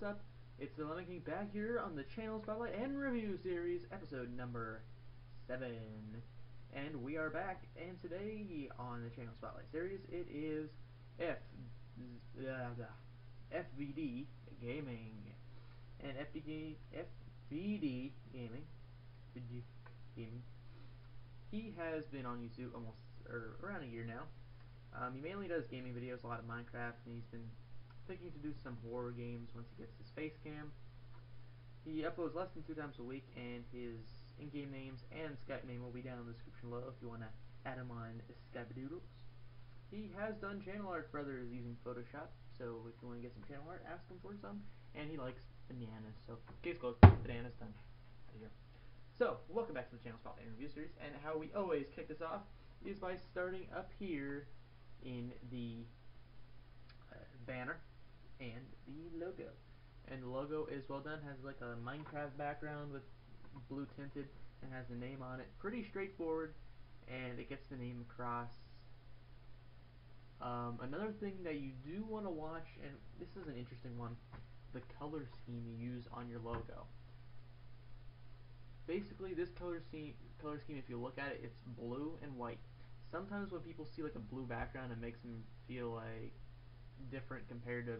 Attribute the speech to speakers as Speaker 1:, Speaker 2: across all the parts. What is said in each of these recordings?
Speaker 1: what's up? It's the Lemon King back here on the Channel Spotlight and Review Series, episode number 7. And we are back, and today on the Channel Spotlight series, it is F... Uh, FVD Gaming. And FVD, FVD Gaming, FVD Gaming, he has been on YouTube almost, or around a year now. Um, he mainly does gaming videos, a lot of Minecraft, and he's been thinking to do some horror games once he gets his face cam. He uploads less than two times a week, and his in-game names and Skype name will be down in the description below if you want to add him on Skype Doodles. He has done channel art for others using Photoshop, so if you want to get some channel art, ask him for some. And he likes bananas, so case closed, bananas done. Out of here. So, welcome back to the Channel Spot Interview Series, and how we always kick this off is by starting up here in the uh, banner and the logo. And the logo is well done, has like a Minecraft background with blue tinted and has the name on it. Pretty straightforward, and it gets the name across. Um, another thing that you do want to watch, and this is an interesting one, the color scheme you use on your logo. Basically, this color scheme, color scheme, if you look at it, it's blue and white. Sometimes when people see like a blue background, it makes them feel like different compared to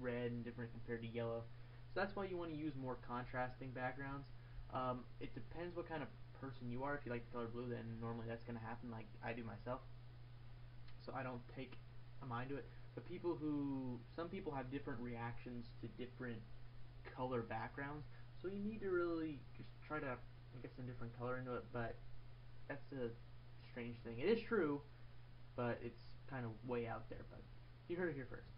Speaker 1: red and different compared to yellow. So that's why you want to use more contrasting backgrounds. Um, it depends what kind of person you are. If you like the color blue, then normally that's going to happen like I do myself. So I don't take a mind to it. But people who, some people have different reactions to different color backgrounds. So you need to really just try to get some different color into it. But that's a strange thing. It is true, but it's kind of way out there. But you heard it here first.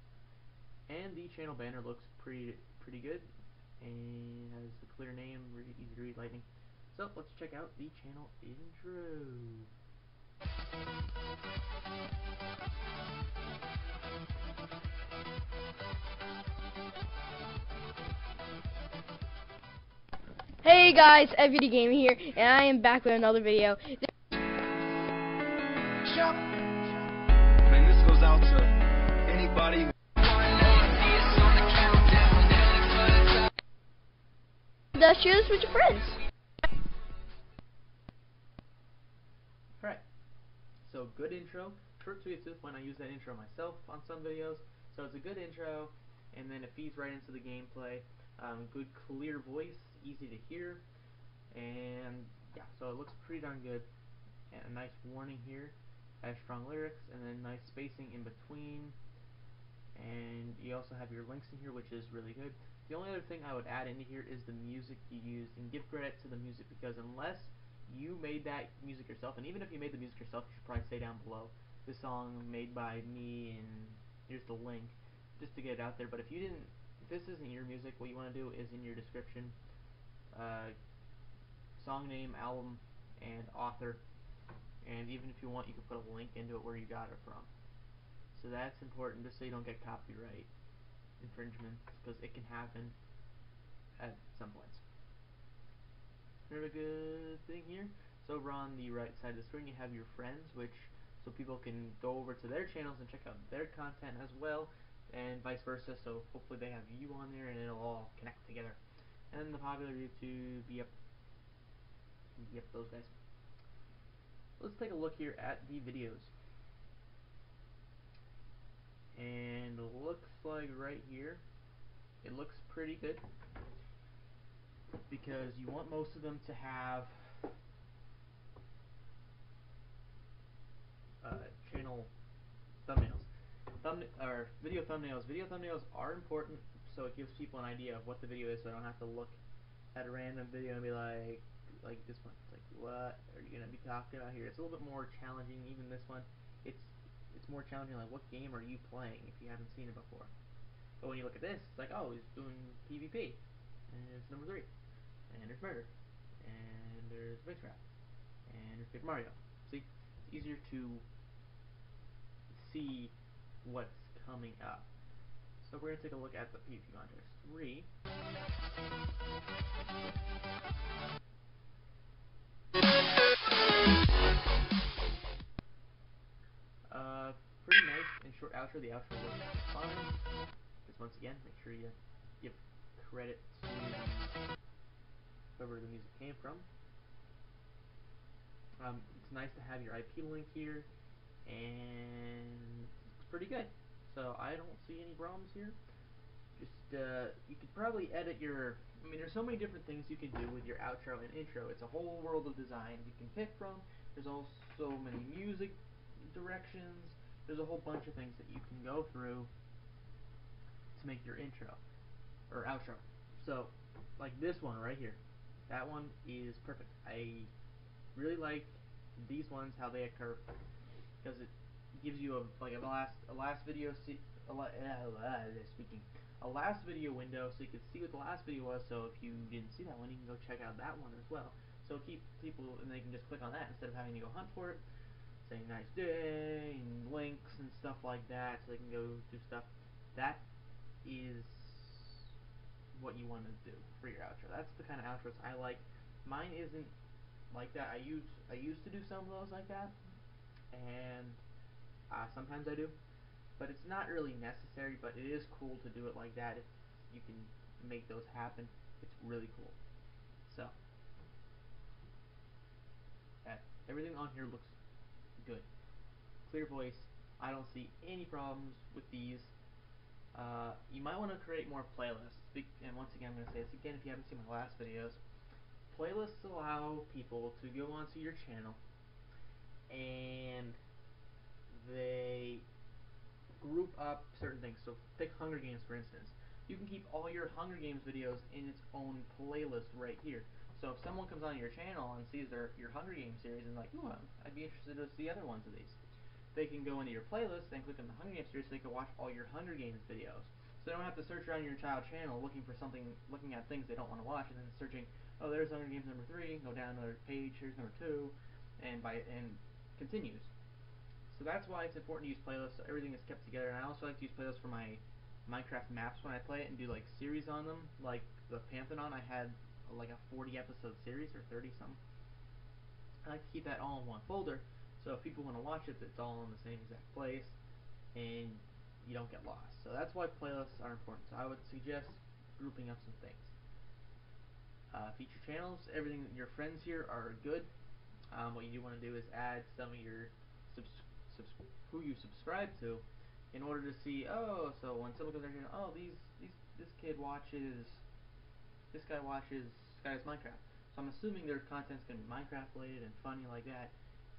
Speaker 1: And the channel banner looks pretty pretty good and has a clear name, really easy to read, lightning. So let's check out the channel intro.
Speaker 2: Hey guys, FVD Gaming here, and I am back with another video.
Speaker 3: Man,
Speaker 2: Uh, share this with your friends.
Speaker 1: Alright. So good intro. Short sweet to the point. I use that intro myself on some videos. So it's a good intro and then it feeds right into the gameplay. Um, good clear voice, easy to hear. And yeah, so it looks pretty darn good. And a nice warning here. Has strong lyrics and then nice spacing in between. And you also have your links in here which is really good. The only other thing I would add into here is the music you used, and give credit to the music because unless you made that music yourself, and even if you made the music yourself, you should probably say down below, this song made by me, and here's the link, just to get it out there. But if you didn't, if this isn't your music, what you want to do is in your description, uh, song name, album, and author, and even if you want, you can put a link into it where you got it from. So that's important, just so you don't get copyright infringements because it can happen at some points. Another good thing here. So over on the right side of the screen you have your friends which so people can go over to their channels and check out their content as well and vice versa so hopefully they have you on there and it'll all connect together. And the popular YouTube, yep. Yep, those guys. Let's take a look here at the videos. And looks like right here, it looks pretty good because you want most of them to have uh, channel thumbnails. Thumb or video thumbnails. Video thumbnails are important, so it gives people an idea of what the video is, so I don't have to look at a random video and be like, like this one. It's like, what are you gonna be talking about here? It's a little bit more challenging. Even this one, it's it's more challenging. Like, what game are you playing if you haven't seen it before? But when you look at this, it's like, oh, he's doing PvP, and it's number three, and there's murder, and there's witchcraft, and there's Mario. See, it's easier to see what's coming up. So we're gonna take a look at the PvP Monsters 3. Outro. The outro was fine. Just once again, make sure you give credit to whoever the music came from. Um, it's nice to have your IP link here, and it's pretty good. So I don't see any problems here. Just, uh, you could probably edit your, I mean there's so many different things you can do with your outro and intro. It's a whole world of design you can pick from. There's also so many music directions. There's a whole bunch of things that you can go through to make your intro or outro. So, like this one right here. That one is perfect. I really like these ones how they occur because it gives you a like a last a last video see a la, uh, speaking a last video window so you can see what the last video was so if you didn't see that one you can go check out that one as well so keep people and they can just click on that instead of having to go hunt for it saying nice day and links and stuff like that so they can go do stuff that is what you want to do for your outro. That's the kind of outros I like. Mine isn't like that. I use I used to do some of those like that, and uh, sometimes I do, but it's not really necessary. But it is cool to do it like that if you can make those happen. It's really cool. So, everything on here looks good. Clear voice. I don't see any problems with these. Uh, you might want to create more playlists. and once again, I'm going to say this again if you haven't seen my last videos. Playlists allow people to go onto your channel and they group up certain things. So take Hunger Games for instance. You can keep all your Hunger Games videos in its own playlist right here. So if someone comes on your channel and sees their your Hunger Games series and like, ooh, I'd be interested to see other ones of these they can go into your playlist and click on the Hunger Games series so they can watch all your Hunger Games videos. So they don't have to search around your child channel looking for something, looking at things they don't want to watch, and then searching, oh, there's Hunger Games number three, go down another page, here's number two, and by and continues. So that's why it's important to use playlists so everything is kept together. And I also like to use playlists for my Minecraft maps when I play it and do like series on them. Like the Pantheon, I had like a 40 episode series or 30 something. I like to keep that all in one folder so if people want to watch it, it's all in the same exact place, and you don't get lost. So that's why playlists are important. So I would suggest grouping up some things. Uh, feature channels, everything your friends here are good. Um, what you do want to do is add some of your who you subscribe to in order to see, oh, so when someone goes there, oh, these, these, this kid watches, this guy watches SkyDoesMinecraft. So I'm assuming their content's going to be Minecraft related and funny like that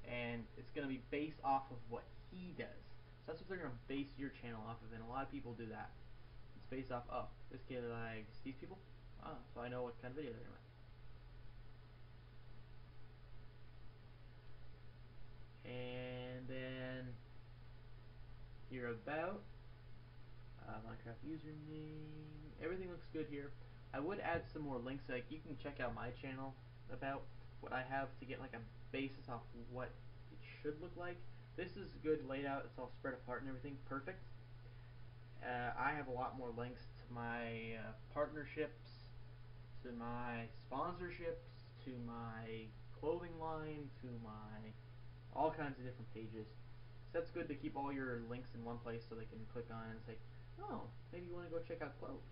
Speaker 1: and it's going to be based off of what he does. So that's what they're going to base your channel off of, and a lot of people do that. It's based off, oh, this kid likes these people? Ah, so I know what kind of video they're going to make. And then here about uh, Minecraft username. Everything looks good here. I would add some more links. Like you can check out my channel about what I have to get like a basis off what it should look like. This is good laid out, it's all spread apart and everything, perfect. Uh, I have a lot more links to my uh, partnerships, to my sponsorships, to my clothing line, to my all kinds of different pages. So that's good to keep all your links in one place so they can click on and say, oh, maybe you want to go check out clothes.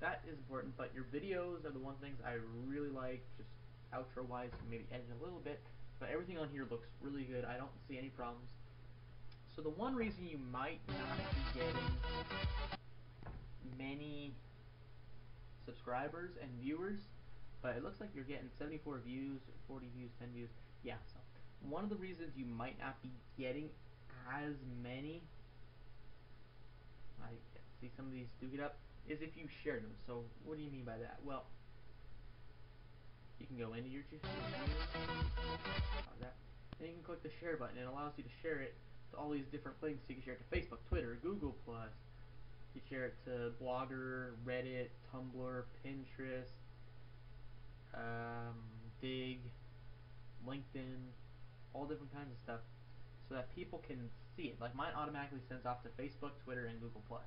Speaker 1: That is important, but your videos are the one things I really like, just outro wise, maybe edit a little bit, but everything on here looks really good. I don't see any problems. So the one reason you might not be getting many subscribers and viewers, but it looks like you're getting 74 views, 40 views, 10 views. Yeah, so one of the reasons you might not be getting as many, I see some of these do get up, is if you share them. So what do you mean by that? Well, you can go into your that. Then you can click the share button. It allows you to share it to all these different things. So you can share it to Facebook, Twitter, Google Plus. You can share it to Blogger, Reddit, Tumblr, Pinterest, um, Digg, LinkedIn, all different kinds of stuff, so that people can see it. Like mine automatically sends off to Facebook, Twitter, and Google Plus.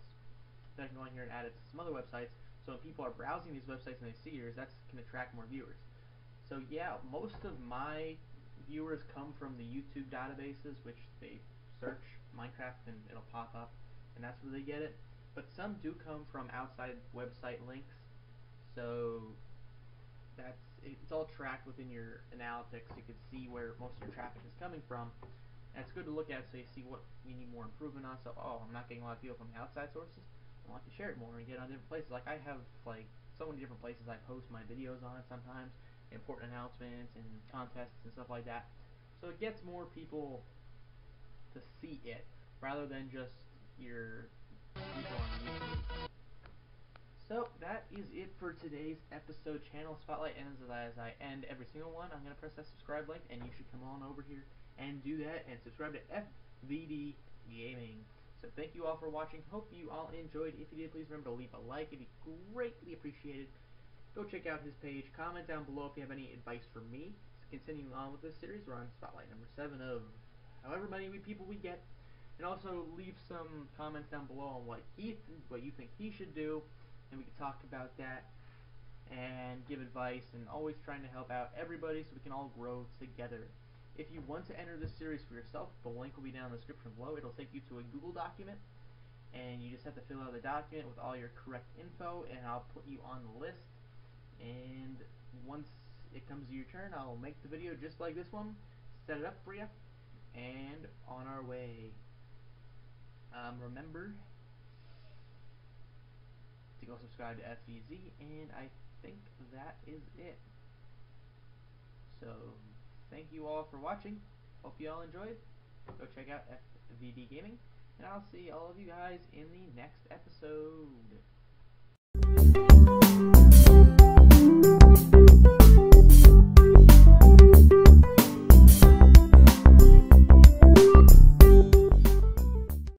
Speaker 1: Then I can go in here and add it to some other websites. So when people are browsing these websites and they see yours, that can attract more viewers. So yeah, most of my viewers come from the YouTube databases, which they search Minecraft and it'll pop up, and that's where they get it. but some do come from outside website links. So that's it's all tracked within your analytics. You can see where most of your traffic is coming from. And it's good to look at so you see what you need more improvement on. So oh, I'm not getting a lot of people from outside sources. I can share it more and get on different places. Like I have like so many different places I post my videos on sometimes, important announcements and contests and stuff like that. So it gets more people to see it rather than just your people on YouTube. So that is it for today's episode. Channel Spotlight ends as I end every single one. I'm gonna press that subscribe link, and you should come on over here and do that and subscribe to FVD Gaming. So thank you all for watching. Hope you all enjoyed. If you did, please remember to leave a like. It'd be greatly appreciated. Go check out his page. Comment down below if you have any advice for me. So continuing on with this series, we're on Spotlight number seven of however many people we get. And also leave some comments down below on what he what you think he should do and we can talk about that and give advice and always trying to help out everybody so we can all grow together. If you want to enter this series for yourself, the link will be down in the description below. It'll take you to a Google document and you just have to fill out the document with all your correct info and I'll put you on the list and once it comes to your turn I'll make the video just like this one, set it up for you, and on our way. Um, remember to go subscribe to FVD, and I think that is it. So, thank you all for watching. Hope you all enjoyed. Go check out FVD Gaming, and I'll see all of you guys in the next episode.